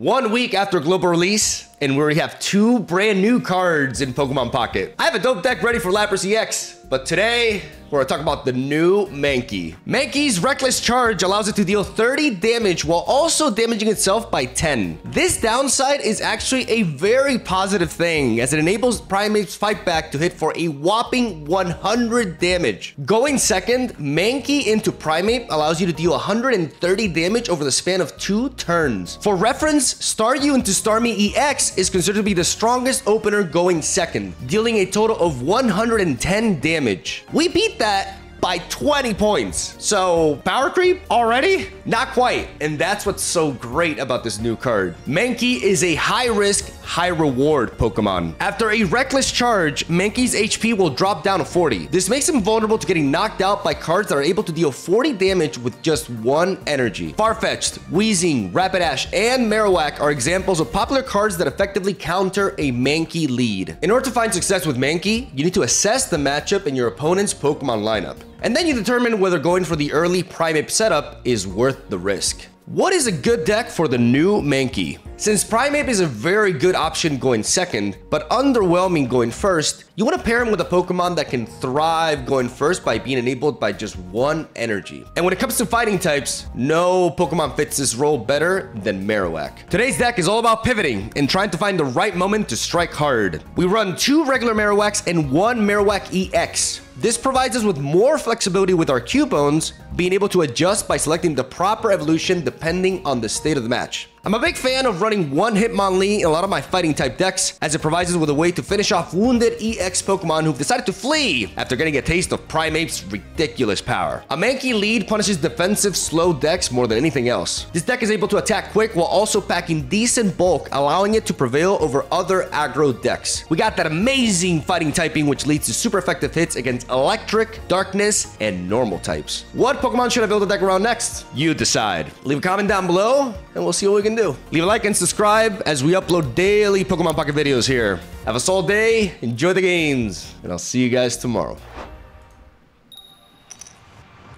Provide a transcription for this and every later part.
One week after global release, and we already have two brand new cards in Pokemon Pocket. I have a dope deck ready for Lapras EX, but today we're gonna talk about the new Mankey. Mankey's Reckless Charge allows it to deal 30 damage while also damaging itself by 10. This downside is actually a very positive thing as it enables Primeape's fight back to hit for a whopping 100 damage. Going second, Mankey into Primate allows you to deal 130 damage over the span of two turns. For reference, Staryu into Starmie EX is considered to be the strongest opener going second, dealing a total of 110 damage. We beat that by 20 points. So power creep already? Not quite. And that's what's so great about this new card. Mankey is a high risk, high reward Pokemon. After a reckless charge, Mankey's HP will drop down to 40. This makes him vulnerable to getting knocked out by cards that are able to deal 40 damage with just one energy. Farfetch'd, Weezing, Rapidash, and Marowak are examples of popular cards that effectively counter a Mankey lead. In order to find success with Mankey, you need to assess the matchup in your opponent's Pokemon lineup. And then you determine whether going for the early Primeape setup is worth the risk. What is a good deck for the new Mankey? Since Primeape is a very good option going second, but underwhelming going first, you want to pair him with a Pokemon that can thrive going first by being enabled by just one energy. And when it comes to fighting types, no Pokemon fits this role better than Marowak. Today's deck is all about pivoting and trying to find the right moment to strike hard. We run two regular Marowaks and one Marowak EX. This provides us with more flexibility with our Cubones, being able to adjust by selecting the proper evolution depending on the state of the match. I'm a big fan of running one Hitmonlee in a lot of my fighting type decks, as it provides us with a way to finish off wounded EX Pokemon who've decided to flee after getting a taste of Primeape's ridiculous power. A Mankey lead punishes defensive slow decks more than anything else. This deck is able to attack quick while also packing decent bulk, allowing it to prevail over other aggro decks. We got that amazing fighting typing which leads to super effective hits against electric, darkness, and normal types. What Pokemon should I build a deck around next? You decide. Leave a comment down below and we'll see what we can do. Leave a like and subscribe as we upload daily Pokemon Pocket videos here. Have a solid day, enjoy the games, and I'll see you guys tomorrow.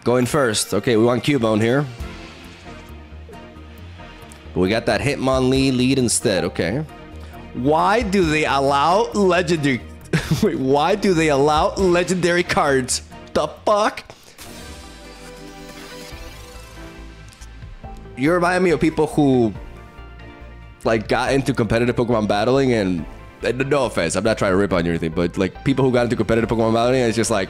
Going first. Okay, we want Cubone here. But we got that Hitmonlee lead instead. Okay. Why do they allow legendary... Wait, why do they allow legendary cards? The fuck? You remind me of people who like got into competitive Pokemon battling and, and no offense, I'm not trying to rip on you or anything, but like people who got into competitive Pokemon battling it's just like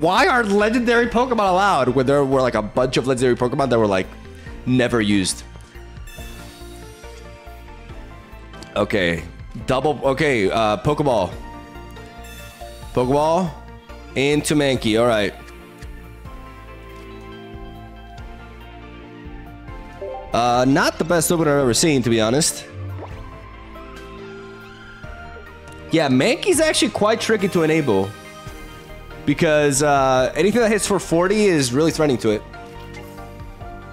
why are legendary Pokemon allowed when there were like a bunch of legendary Pokemon that were like never used? Okay. Double okay, uh Pokeball. Pokeball into Mankey, alright. Uh, not the best opener I've ever seen, to be honest. Yeah, Mankey's actually quite tricky to enable. Because uh, anything that hits for 40 is really threatening to it.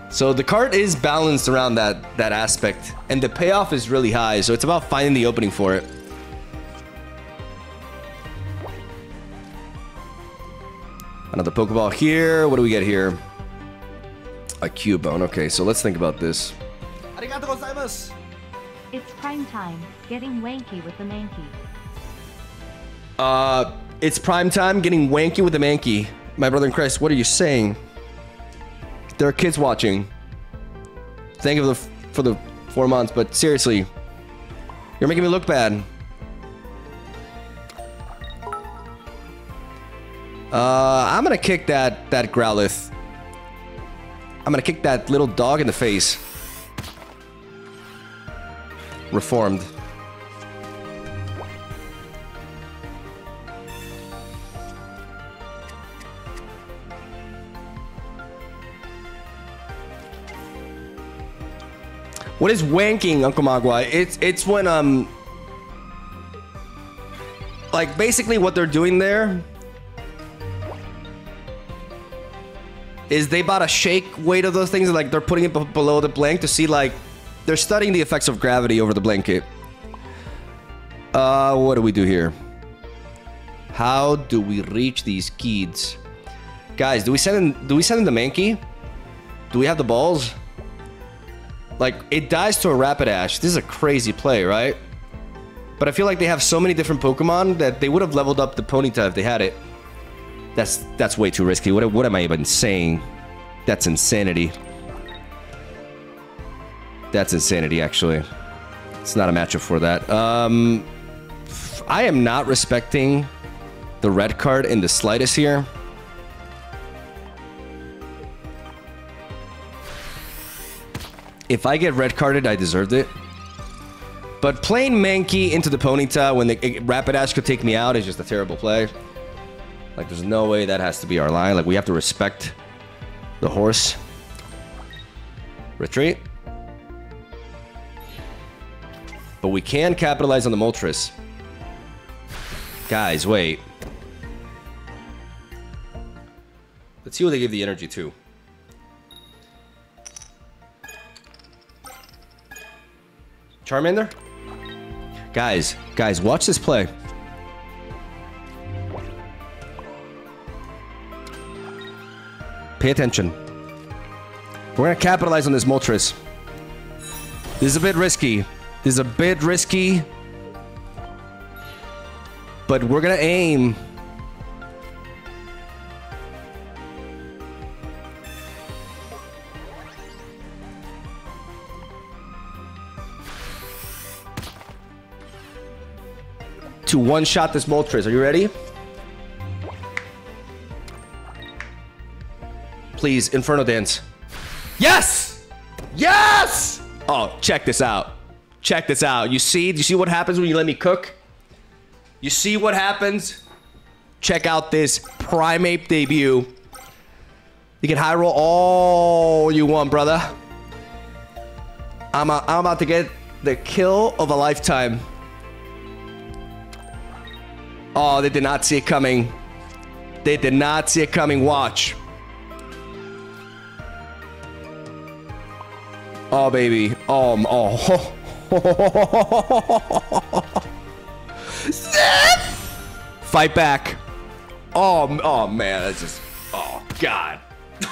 So the card is balanced around that, that aspect. And the payoff is really high, so it's about finding the opening for it. Another Pokeball here. What do we get here? A Cubone. Okay, so let's think about this. It's prime time, getting wanky with the manky. Uh, it's prime time getting wanky with the manky. My brother in Christ, what are you saying? There are kids watching. Thank you for the, for the four months, but seriously, you're making me look bad. Uh, I'm gonna kick that that Growlithe. I'm gonna kick that little dog in the face. Reformed. What is wanking, Uncle Mogwai? It's it's when um like basically what they're doing there is they bought a shake weight of those things like they're putting it below the blank to see like they're studying the effects of gravity over the blanket. Uh, what do we do here? How do we reach these kids? Guys, do we send in do we send in the Mankey? Do we have the balls? Like, it dies to a Rapidash. This is a crazy play, right? But I feel like they have so many different Pokemon that they would have leveled up the Ponyta if they had it. That's that's way too risky. What, what am I even saying? That's insanity. That's insanity, actually. It's not a matchup for that. Um, I am not respecting the red card in the slightest here. If I get red carded, I deserved it. But playing Mankey into the Ponyta when the Rapidash could take me out is just a terrible play. Like, there's no way that has to be our line. Like, we have to respect the horse. Retreat. But we can capitalize on the Moltres. Guys, wait. Let's see what they give the energy to. Charmander? Guys, guys, watch this play. Pay attention. We're gonna capitalize on this Moltres. This is a bit risky. This is a bit risky. But we're gonna aim. To one-shot this Moltres. Are you ready? Please, Inferno Dance. Yes! Yes! Oh, check this out. Check this out. You see? You see what happens when you let me cook? You see what happens? Check out this Primeape debut. You can high roll all you want, brother. I'm, a, I'm about to get the kill of a lifetime. Oh, they did not see it coming. They did not see it coming. Watch. Oh, baby. Um, oh. Fight back. Oh, oh man, that's just. Oh God.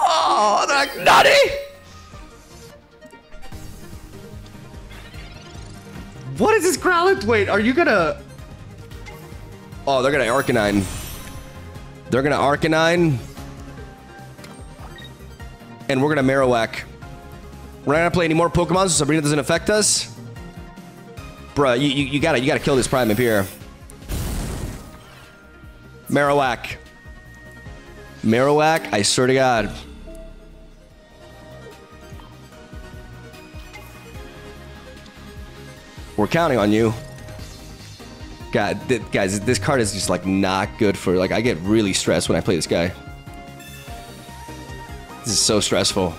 oh, they're nutty. What is this Growlithe? Wait, are you gonna? Oh, they're gonna Arcanine. They're gonna Arcanine and we're gonna Marowak. We're not gonna play any more Pokemon, so Sabrina doesn't affect us. Bruh, you, you, you, gotta you gotta kill this Prime here. Marowak. Marowak, I swear to God. We're counting on you. God, th guys, this card is just like not good for like I get really stressed when I play this guy. This is so stressful.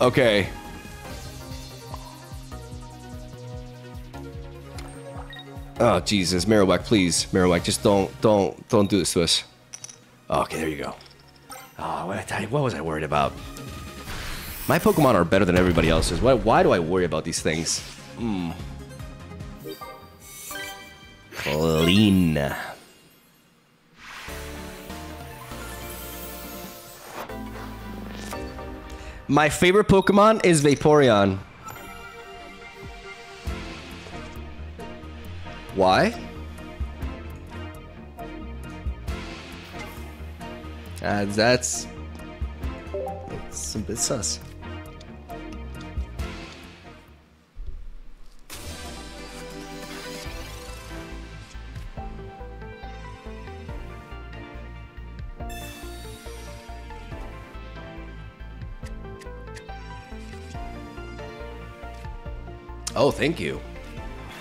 Okay. Oh Jesus, Marowak, please, Marowak, just don't, don't, don't do this to us. Okay, there you go. Oh, what, what was I worried about? My Pokemon are better than everybody else's. Why, why do I worry about these things? Hmm. Clean. My favorite Pokemon is Vaporeon. Why? Uh, that's... It's a bit sus. Oh, thank you.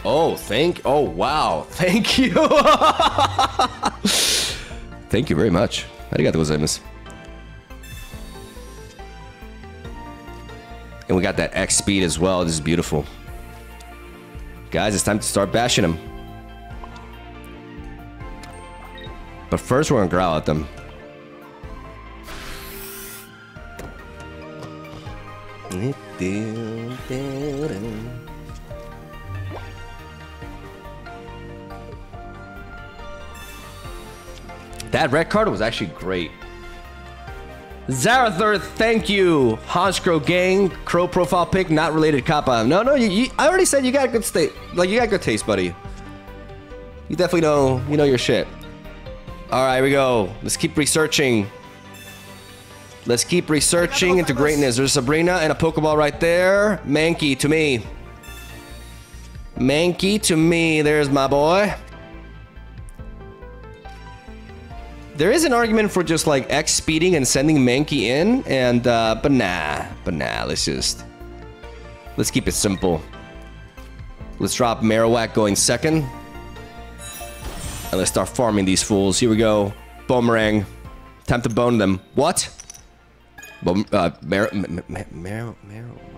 Oh, thank. Oh, wow. Thank you. thank you very much. Arigato gozaimasu. And we got that X speed as well. This is beautiful. Guys, it's time to start bashing them. But first, we're going to growl at them. That red card was actually great. Zarathur, thank you. Honchkrow gang, crow profile pick, not related Kappa. No, no, you, you, I already said you got a good state. Like you got good taste, buddy. You definitely know, you know your shit. All right, we go. Let's keep researching. Let's keep researching into greatness. There's Sabrina and a Pokeball right there. Mankey to me. Mankey to me. There's my boy. There is an argument for just like X speeding and sending Mankey in, and uh, but nah, but nah. Let's just let's keep it simple. Let's drop Marowak going second, and let's start farming these fools. Here we go. Boomerang. Time to bone them. What? Boom, uh, Mar Mar Mar Mar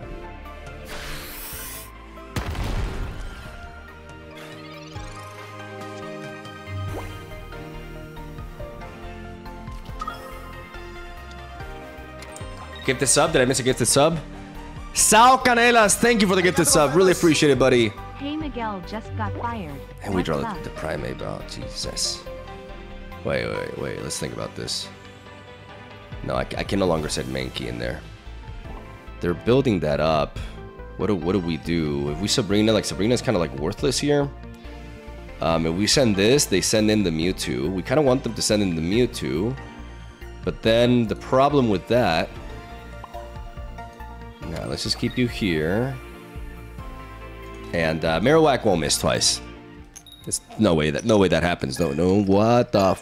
Gifted sub? Did I miss a gifted sub? Sal Canelas, thank you for the gifted sub. Really appreciate it, buddy. Hey Miguel just got fired. And we draw the, the Primeape. Oh, Jesus. Wait, wait, wait. Let's think about this. No, I, I can no longer set Mankey in there. They're building that up. What do, what do we do? If we Sabrina, like Sabrina's kind of like worthless here. Um, if we send this, they send in the Mewtwo. We kind of want them to send in the Mewtwo. But then the problem with that... Now, let's just keep you here. And uh, Marowak won't miss twice. There's no way that no way that happens. No, no. What the?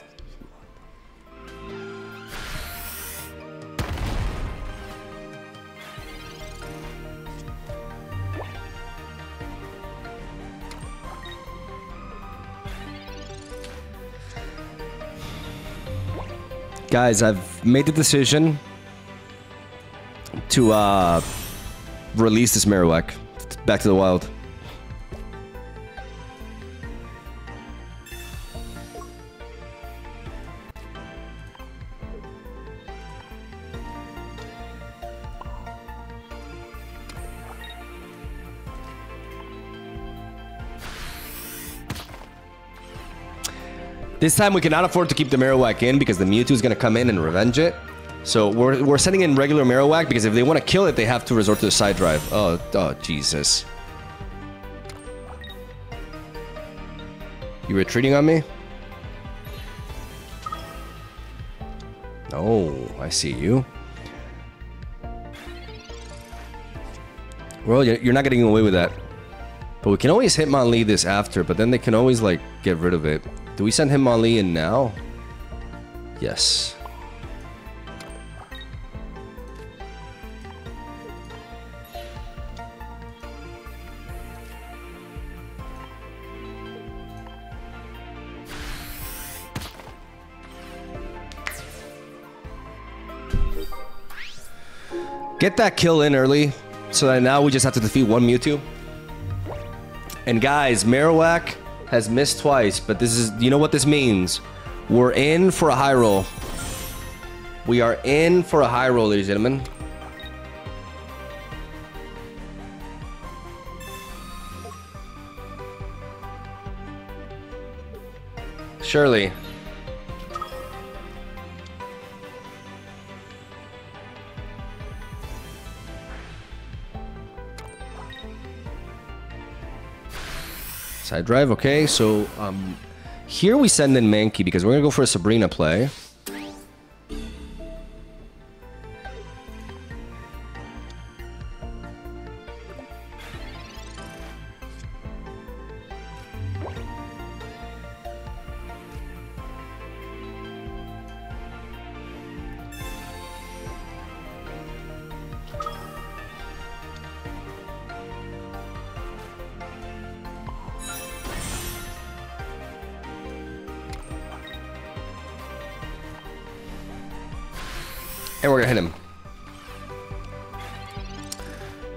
Guys, I've made the decision to uh, release this Marowak back to the wild. This time we cannot afford to keep the Marowak in because the Mewtwo is going to come in and revenge it. So we're, we're sending in regular Marowak because if they want to kill it, they have to resort to the side drive. Oh, oh, Jesus. You retreating on me? Oh, I see you. Well, you're not getting away with that. But we can always hit Hitmonlee this after, but then they can always, like, get rid of it. Do we send him Hitmonlee in now? Yes. Get that kill in early, so that now we just have to defeat one Mewtwo. And guys, Marowak has missed twice, but this is, you know what this means? We're in for a high roll. We are in for a high roll, ladies and gentlemen. Surely. Side drive, okay. So um, here we send in Mankey because we're gonna go for a Sabrina play. And we're gonna hit him.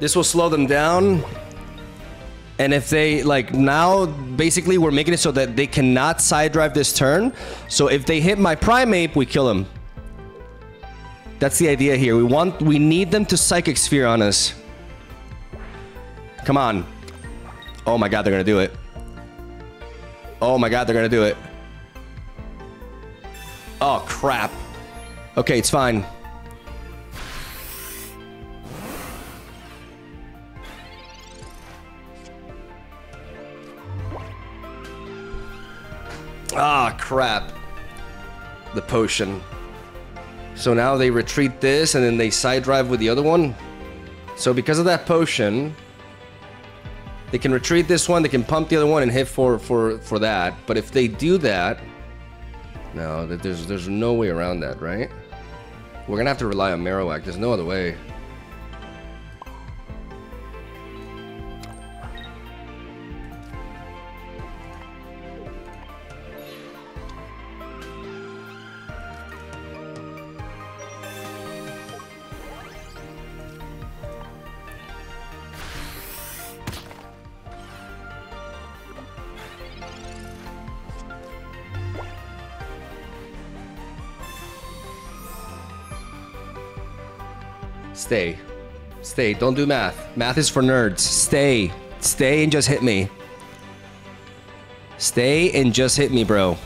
This will slow them down. And if they, like, now, basically, we're making it so that they cannot side drive this turn. So if they hit my Primeape, we kill them. That's the idea here. We want, we need them to Psychic Sphere on us. Come on. Oh my god, they're gonna do it. Oh my god, they're gonna do it. Oh, crap. Okay, it's fine. Crap. The potion. So now they retreat this and then they side drive with the other one. So because of that potion, they can retreat this one, they can pump the other one and hit for for for that. But if they do that, no, there's there's no way around that, right? We're gonna have to rely on Marowak. There's no other way. Stay. Stay. Don't do math. Math is for nerds. Stay. Stay and just hit me. Stay and just hit me, bro.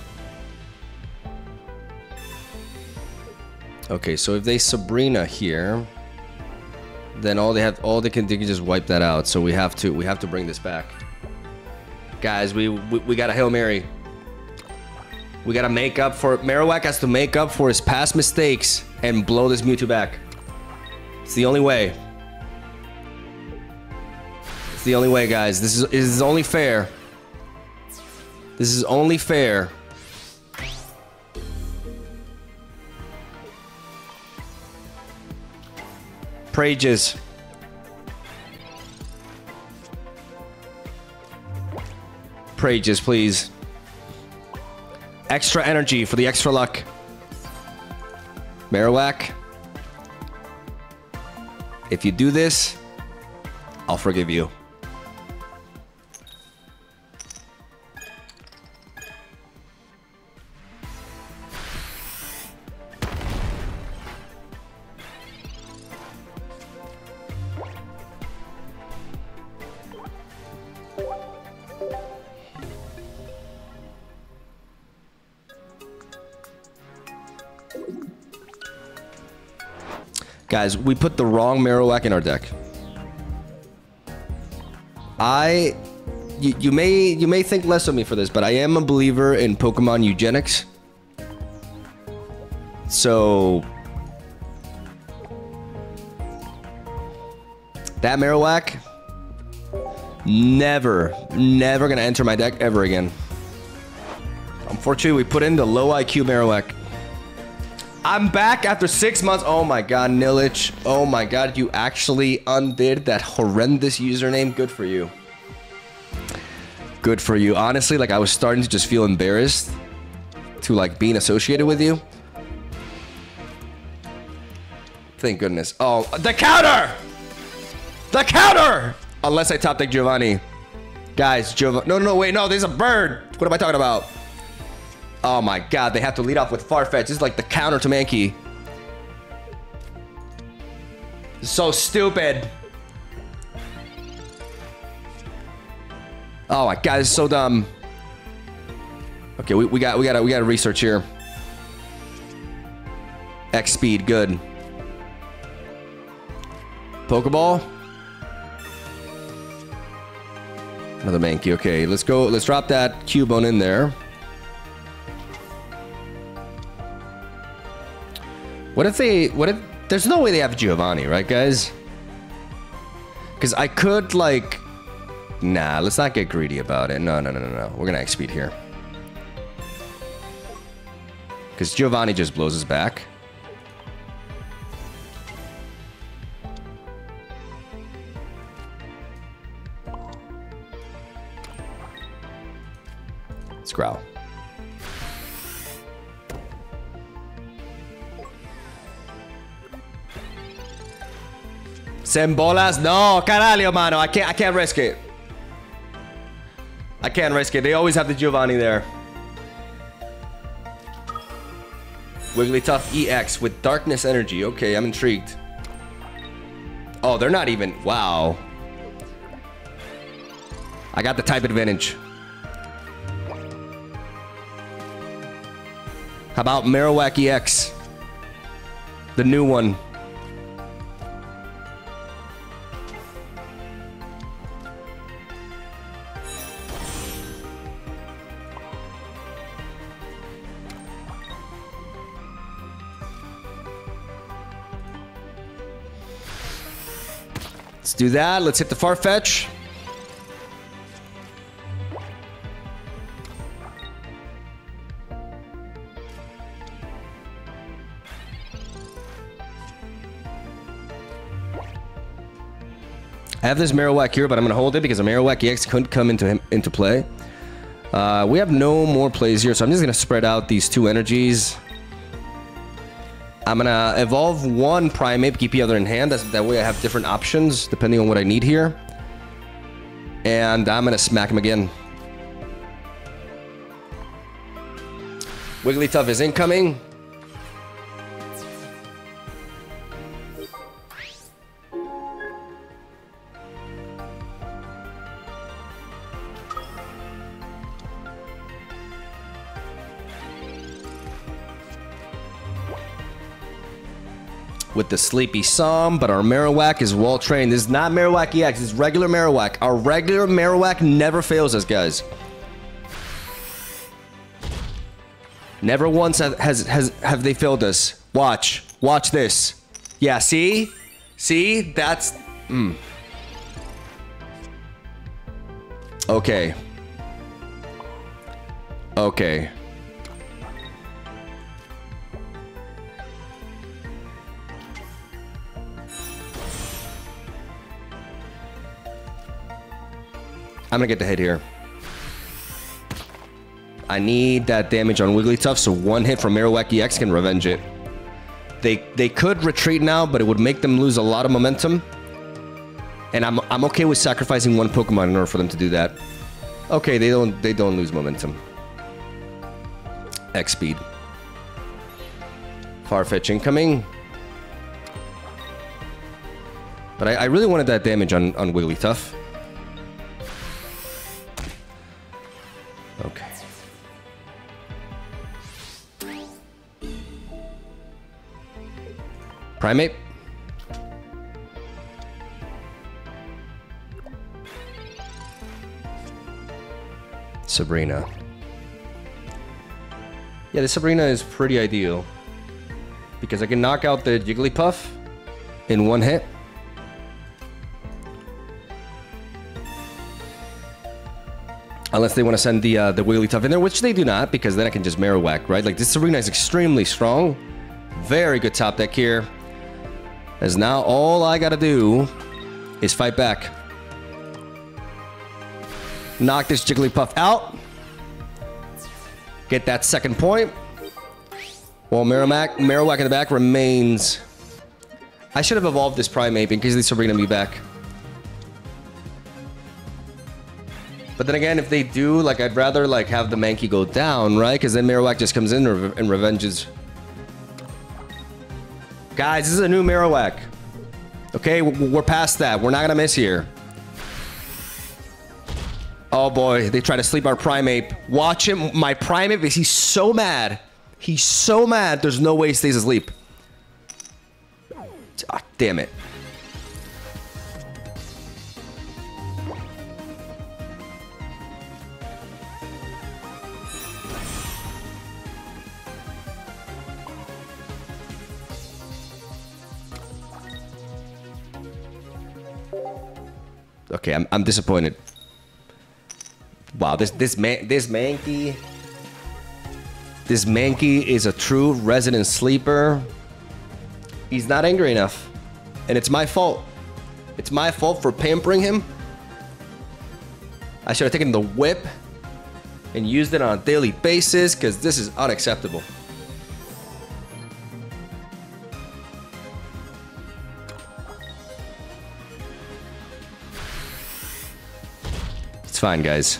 Okay, so if they Sabrina here, then all they have, all they can do is just wipe that out. So we have to, we have to bring this back, guys. We we, we got a hail mary. We gotta make up for Marowak has to make up for his past mistakes and blow this Mewtwo back. It's the only way. It's the only way, guys. This is, this is only fair. This is only fair. Prages. Prages, please. Extra energy for the extra luck. Marowak. If you do this, I'll forgive you. Guys, we put the wrong Marowak in our deck. I you, you may you may think less of me for this, but I am a believer in Pokemon eugenics. So that Marowak never, never gonna enter my deck ever again. Unfortunately, we put in the low IQ Marowak. I'm back after six months. Oh my god, Nilich. Oh my god, you actually undid that horrendous username. Good for you. Good for you. Honestly, like I was starting to just feel embarrassed to like being associated with you. Thank goodness. Oh, the counter! The counter! Unless I top deck Giovanni. Guys, Giovanni. No, no, no, wait, no, there's a bird. What am I talking about? Oh my god, they have to lead off with Farfetch. This is like the counter to Mankey. So stupid. Oh my god, is so dumb. Okay, we, we got we got we got to research here. X speed, good. Pokeball. Another Mankey. Okay, let's go. Let's drop that Cubone in there. What if they... What if... There's no way they have Giovanni, right, guys? Because I could, like... Nah, let's not get greedy about it. No, no, no, no, no. We're going to X-Speed here. Because Giovanni just blows us back. Growl. Sembolas? No, caralho, mano. I can't I can't risk it. I can't risk it. They always have the Giovanni there. Wigglytuff EX with Darkness Energy. Okay, I'm intrigued. Oh, they're not even... Wow. I got the type advantage. How about Marowak EX? The new one. Do that. Let's hit the Farfetch. I have this Marowak here, but I'm going to hold it because a Marowak EX couldn't come into him, into play. Uh, we have no more plays here, so I'm just going to spread out these two energies. I'm to evolve one Primeape, keep the other in hand. That's, that way I have different options depending on what I need here. And I'm to smack him again. Wigglytuff is incoming. With the Sleepy Song, but our Marowak is well trained. This is not Marowak EX, this is regular Marowak. Our regular Marowak never fails us, guys. Never once has, has, have they failed us. Watch. Watch this. Yeah, see? See? That's... Mm. Okay. Okay. I'm gonna get the hit here. I need that damage on Wigglytuff, so one hit from Marowak EX can revenge it. They they could retreat now, but it would make them lose a lot of momentum. And I'm I'm okay with sacrificing one Pokemon in order for them to do that. Okay, they don't they don't lose momentum. X speed. Farfetch incoming. But I, I really wanted that damage on, on Wigglytuff. Primeape. Sabrina. Yeah, the Sabrina is pretty ideal. Because I can knock out the Jigglypuff in one hit. Unless they want to send the uh, the Wigglytuff in there, which they do not, because then I can just Marowak, right? Like, this Sabrina is extremely strong. Very good top deck here. As now all I gotta do is fight back. Knock this Jigglypuff out. Get that second point. While Marowak, Marowak in the back remains... I should have evolved this Primeape in case the Sabrina be back. But then again, if they do, like, I'd rather, like, have the Mankey go down, right? Because then Marowak just comes in and revenges. Guys, this is a new Marowak. Okay, we're past that. We're not going to miss here. Oh boy, they try to sleep our Primeape. Watch him. My Primeape, he's so mad. He's so mad, there's no way he stays asleep. Ah, damn it. Okay, I'm, I'm disappointed. Wow, this this man this Mankey this Mankey is a true resident sleeper. He's not angry enough. And it's my fault. It's my fault for pampering him. I should have taken the whip and used it on a daily basis because this is unacceptable. Fine, guys.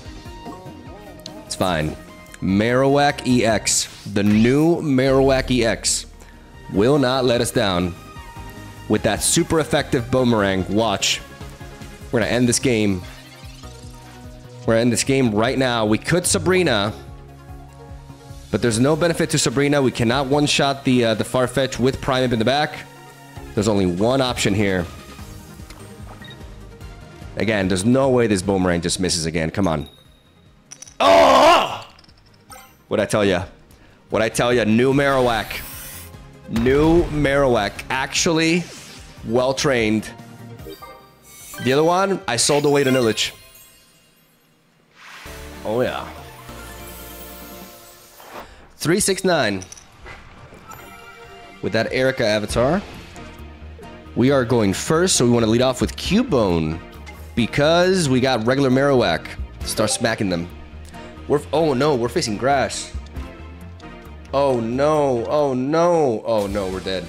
It's fine. Marowak EX, the new Marowak EX, will not let us down with that super effective boomerang. Watch. We're going to end this game. We're going to end this game right now. We could Sabrina, but there's no benefit to Sabrina. We cannot one-shot the, uh, the Farfetch with Primeape in the back. There's only one option here. Again, there's no way this boomerang just misses again. Come on. Ah! Oh! What I tell you? What I tell you? New Marowak. New Marowak. Actually, well trained. The other one, I sold away to Nilich. Oh yeah. 369. With that Erica avatar. We are going first, so we want to lead off with Cubone. Because we got regular Marowak. Start smacking them. We're oh no, we're facing grass. Oh no, oh no, oh no, we're dead.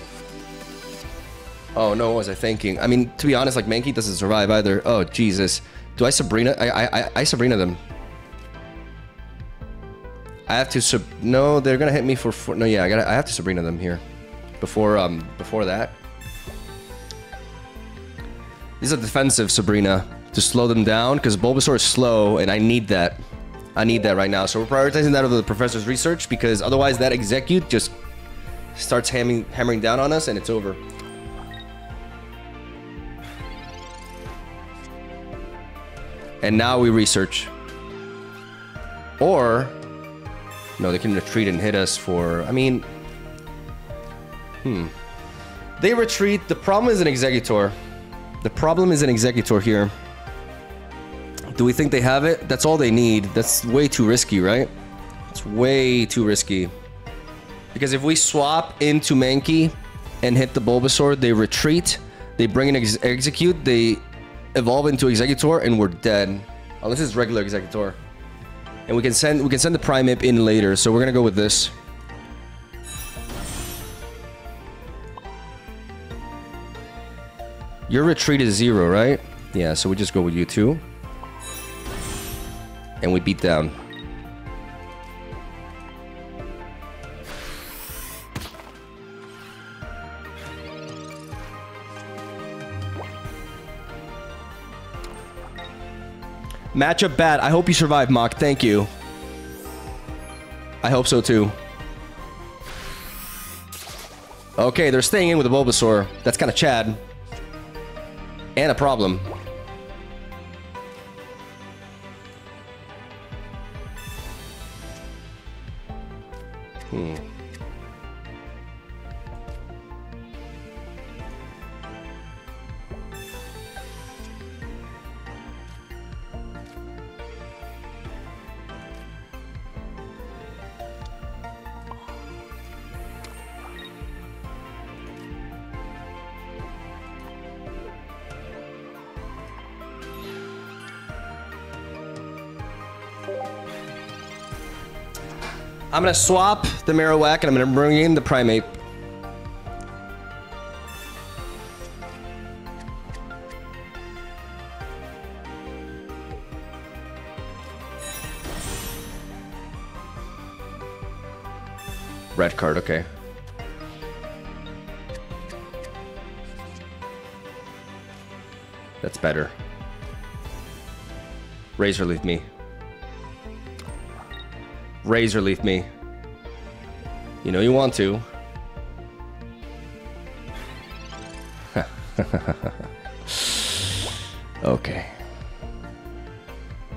Oh no, what was I thinking? I mean, to be honest, like Mankey doesn't survive either. Oh Jesus. Do I Sabrina? I I I, I Sabrina them. I have to sub. No, they're gonna hit me for. for no, yeah, I gotta. I have to Sabrina them here. Before um before that. These are defensive Sabrina to slow them down because Bulbasaur is slow and I need that. I need that right now. So we're prioritizing that over the professor's research because otherwise that Exeggcute just starts hammering hammering down on us and it's over. And now we research. Or no, they can retreat and hit us for. I mean, hmm. They retreat. The problem is an Exeggutor. The problem is an Exeggutor here. Do we think they have it? That's all they need. That's way too risky, right? It's way too risky. Because if we swap into Mankey and hit the Bulbasaur, they retreat, they bring an ex Exeggcute, they evolve into Exeggutor, and we're dead. Oh, Unless it's regular Exeggutor. And we can send we can send the Primeape in later, so we're gonna go with this. Your retreat is zero, right? Yeah, so we just go with you two. And we beat them. Matchup bad. I hope you survive, Mock. Thank you. I hope so too. Okay, they're staying in with a Bulbasaur. That's kind of Chad. And a problem. I'm gonna swap the Marowak and I'm gonna bring in the Primeape. Red card, okay. That's better. Razor leave me. Razor leaf me. You know you want to. okay.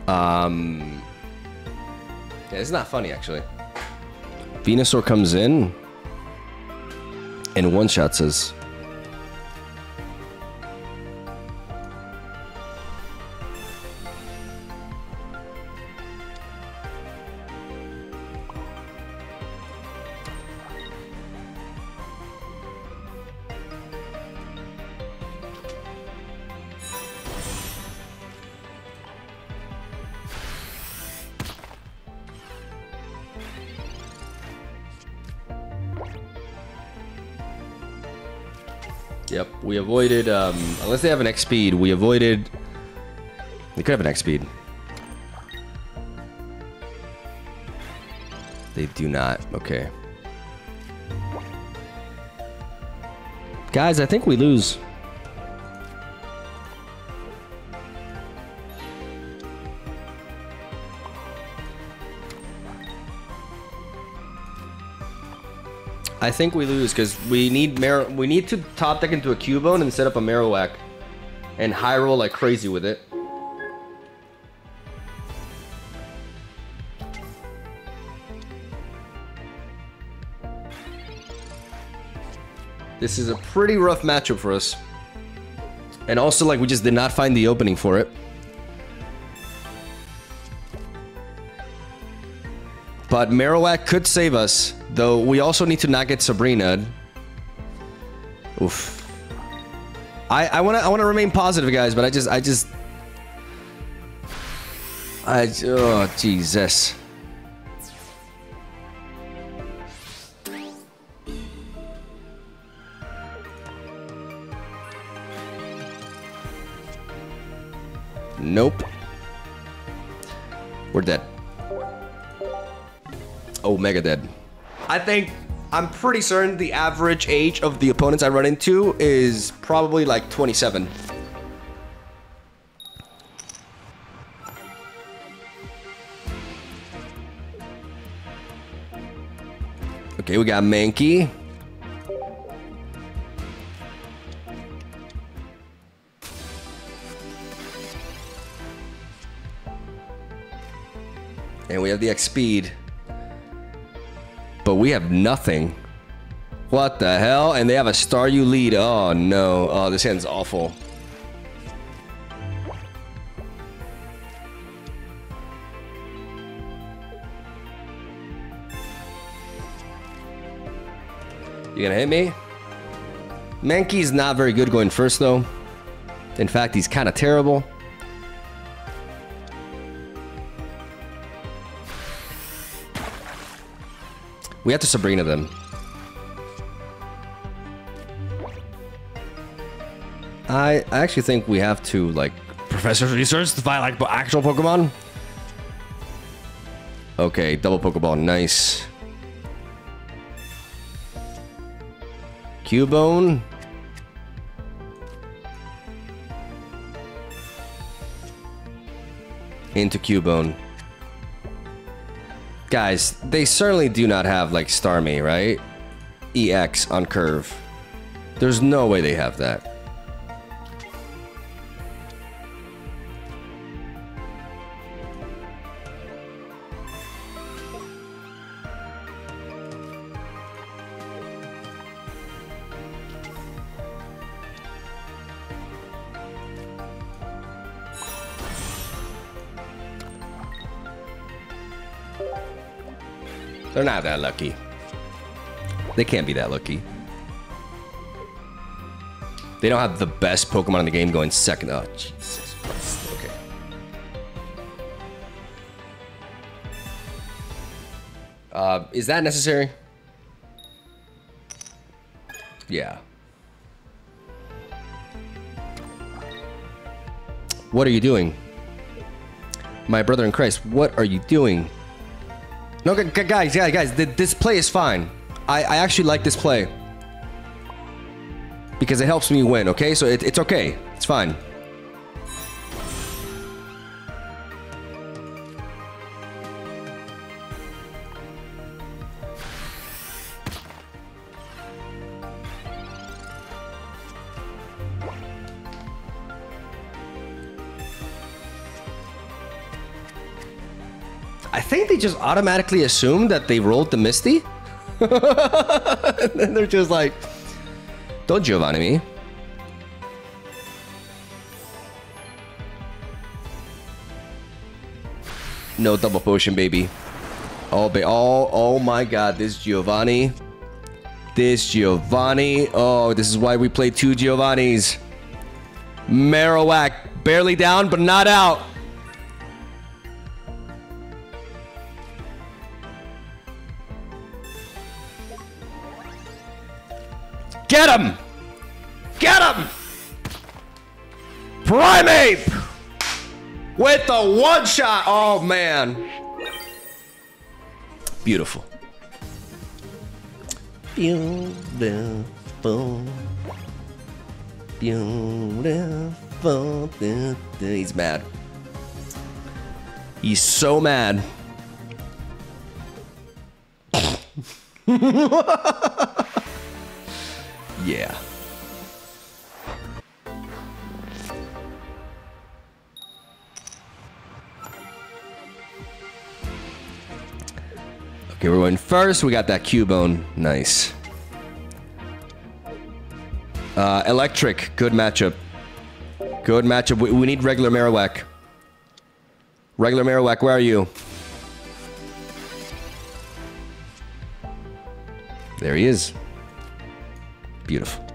Um. Yeah, it's not funny actually. Venusaur comes in and one shots us. Avoided, um, unless they have an X speed, we avoided, they could have an X speed. They do not, okay. Guys, I think we lose. I think we lose because we need Mar we need to top deck into a Cubone and set up a Marowak. And high roll like crazy with it. This is a pretty rough matchup for us. And also, like, we just did not find the opening for it. But Marowak could save us, though we also need to not get Sabrina. Oof. I, I wanna I wanna remain positive, guys, but I just I just I oh Jesus. Nope. We're dead. Oh, mega dead. I think I'm pretty certain the average age of the opponents I run into is probably like 27. Okay, we got Mankey. And we have the X speed. But we have nothing. What the hell? And they have a Staryu lead. Oh no. Oh, this hand's awful. You gonna hit me? Mankey's not very good going first though. In fact, he's kind of terrible. We have to Sabrina them. I I actually think we have to like Professor Research to find like actual Pokemon. Okay, double Pokeball, nice. Cubone. Into Cubone. Guys, they certainly do not have like Starmie, right? EX on curve. There's no way they have that. That lucky. They can't be that lucky. They don't have the best Pokemon in the game going second. Oh, Jesus Christ. Okay. Uh, is that necessary? Yeah. What are you doing? My brother in Christ, what are you doing? No, guys, guys, guys, this play is fine. I, I actually like this play. Because it helps me win, okay? So it, it's okay. It's fine. They just automatically assumed that they rolled the Misty. and then they're just like, don't Giovanni me. No double potion, baby. Oh, ba oh, oh my god, this Giovanni. This Giovanni. Oh, this is why we play two Giovannis. Marowak, barely down, but not out. Shot! Oh, man. Beautiful. Beautiful. Beautiful. He's mad. He's so mad. Yeah. Okay, we're going first. We got that Cubone. Nice. Uh, electric. Good matchup. Good matchup. We, we need regular Marowak. Regular Marowak, where are you? There he is. Beautiful.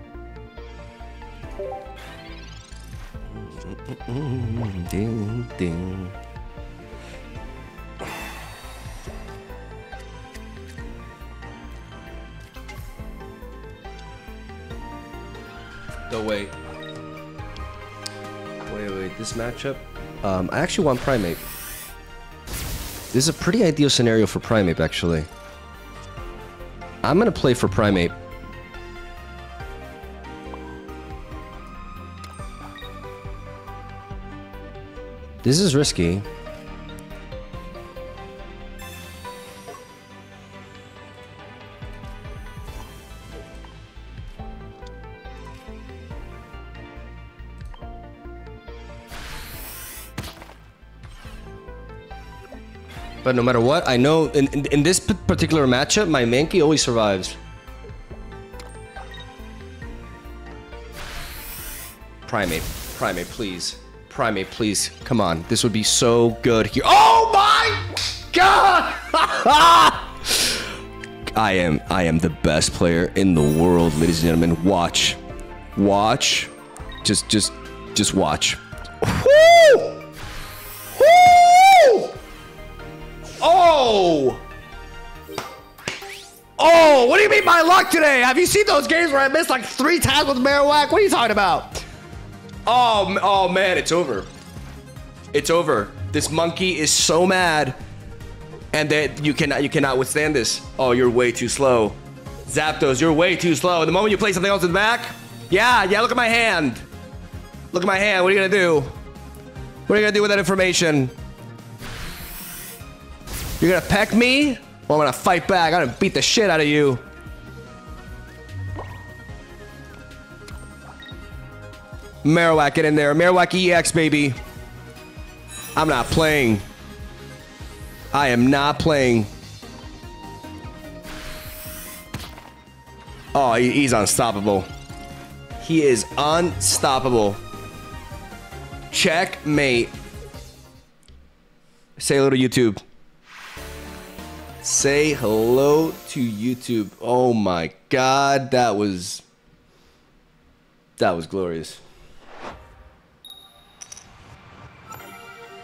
Ding, ding. This matchup? Um, I actually want Primeape. This is a pretty ideal scenario for Primeape, actually. I'm gonna play for Primeape. This is risky. But no matter what, I know in, in, in this particular matchup, my Mankey always survives. Primeape, Primeape, please. Primeape, please. Come on. This would be so good here. Oh my god! I am I am the best player in the world, ladies and gentlemen. Watch. Watch. Just just just watch. Today? Have you seen those games where I missed like three times with Marowak? What are you talking about? Oh, oh man, it's over. It's over. This monkey is so mad, and that you cannot you cannot withstand this. Oh, you're way too slow. Zapdos, you're way too slow. The moment you play something else in the back, yeah, yeah. Look at my hand. Look at my hand. What are you gonna do? What are you gonna do with that information? You're gonna peck me? Well, I'm gonna fight back. I'm gonna beat the shit out of you. Marowak, get in there. Marowak EX, baby. I'm not playing. I am not playing. Oh, he's unstoppable. He is unstoppable. Checkmate. Say hello to YouTube. Say hello to YouTube. Oh my god, that was that was glorious.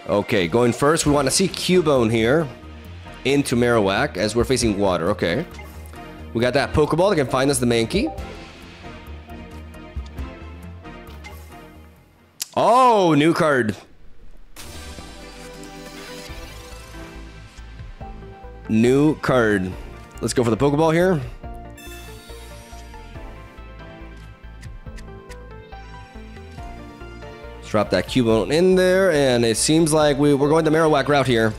Okay, going first, we want to see Cubone here into Marowak as we're facing water. Okay. We got that Pokeball that can find us the Mankey. Oh, new card. New card. Let's go for the Pokeball here. Let's drop that Cubone in there, and it seems like we, we're going the Marowak route here.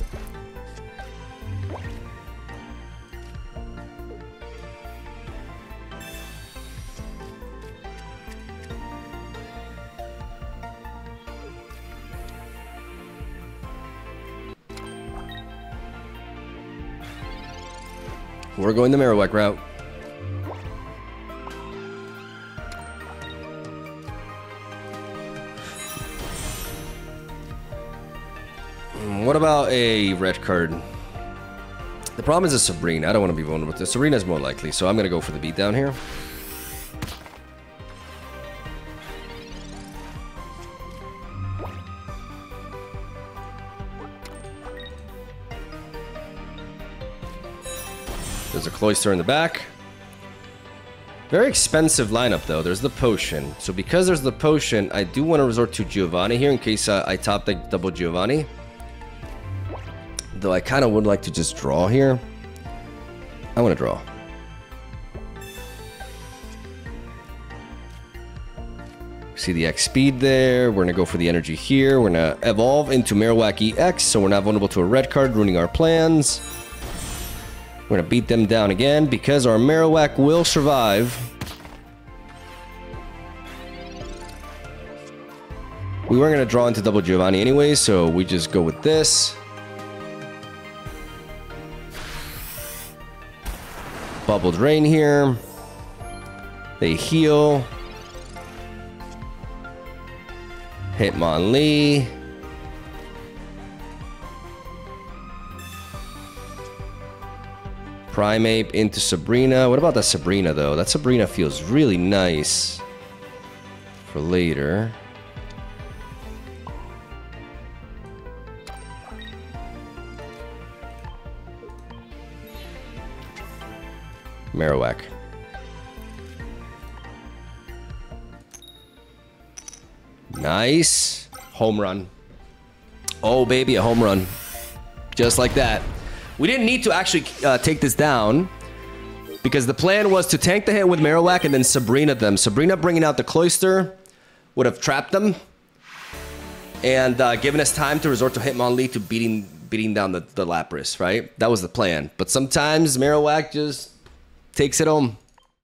We're going the Marowak route. A red card? The problem is a Sabrina. I don't want to be vulnerable to Sabrina's more likely, so I'm going to go for the beatdown here. There's a Cloyster in the back. Very expensive lineup, though. There's the potion. So because there's the potion, I do want to resort to Giovanni here in case uh, I top the double Giovanni. Though I kind of would like to just draw here. I want to draw. See the X speed there. We're going to go for the energy here. We're going to evolve into Marowak EX, so we're not vulnerable to a red card, ruining our plans. We're going to beat them down again because our Marowak will survive. We weren't going to draw into double Giovanni anyway, so we just go with this. Bubble Drain here. They heal. Hitmonlee. Primeape into Sabrina. What about that Sabrina, though? That Sabrina feels really nice for later. Marowak. Nice. Home run. Oh, baby, a home run. Just like that. We didn't need to actually uh, take this down because the plan was to tank the hit with Marowak and then Sabrina them. Sabrina bringing out the Cloyster would have trapped them and uh, given us time to resort to Hitmonlee to beating beating down the, the Lapras, right? That was the plan. But sometimes Marowak just takes it home.